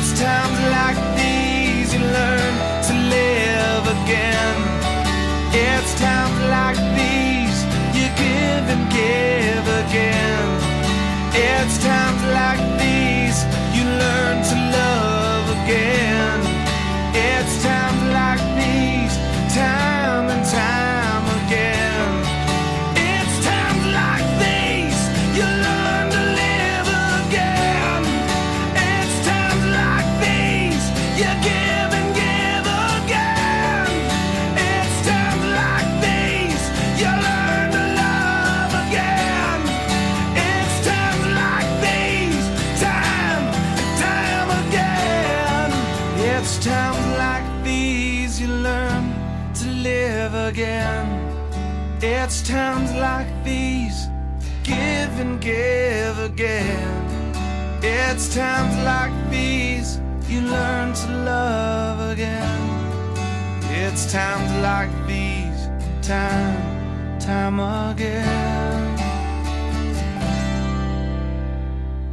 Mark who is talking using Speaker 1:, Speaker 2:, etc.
Speaker 1: it's times like these you learn to live again. It's times like these you give and give again. It's times like these you learn to love again. It's times like these times. It's times like these you learn to live again. It's times like these, give and give again. It's times like these you learn to love again. It's times like these, time, time again.